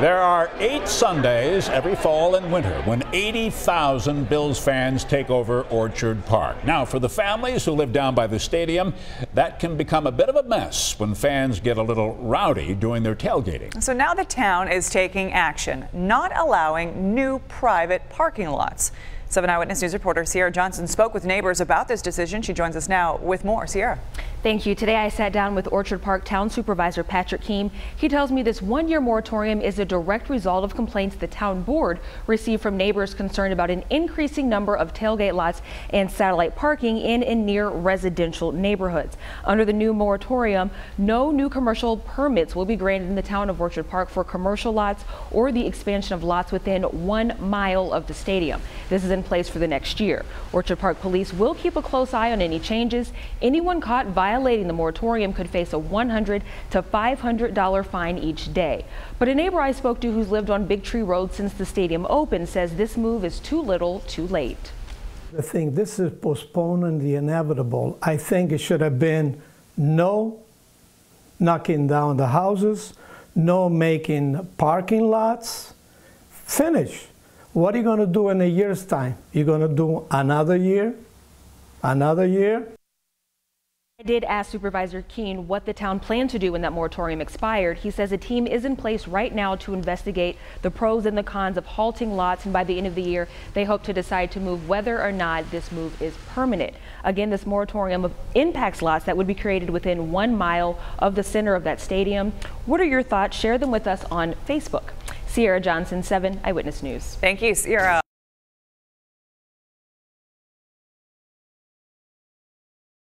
There are eight Sundays every fall and winter when 80,000 Bills fans take over Orchard Park. Now, for the families who live down by the stadium, that can become a bit of a mess when fans get a little rowdy doing their tailgating. So now the town is taking action, not allowing new private parking lots. 7 Eyewitness News reporter Sierra Johnson spoke with neighbors about this decision. She joins us now with more. Sierra. Thank you. Today I sat down with Orchard Park Town Supervisor Patrick Keem. He tells me this one-year moratorium is a direct result of complaints the town board received from neighbors concerned about an increasing number of tailgate lots and satellite parking in and near residential neighborhoods. Under the new moratorium, no new commercial permits will be granted in the town of Orchard Park for commercial lots or the expansion of lots within one mile of the stadium. This is in place for the next year. Orchard Park Police will keep a close eye on any changes. Anyone caught violating the moratorium could face a 100 to $500 fine each day. But a neighbor I spoke to who's lived on Big Tree Road since the stadium opened says this move is too little, too late. I think this is postponing the inevitable. I think it should have been no knocking down the houses, no making parking lots. Finish. What are you going to do in a year's time? You're going to do another year? Another year? I did ask Supervisor Keem what the town planned to do when that moratorium expired. He says a team is in place right now to investigate the pros and the cons of halting lots, and by the end of the year, they hope to decide to move whether or not this move is permanent. Again, this moratorium of impacts lots that would be created within one mile of the center of that stadium. What are your thoughts? Share them with us on Facebook. Sierra Johnson, 7 Eyewitness News. Thank you, Sierra.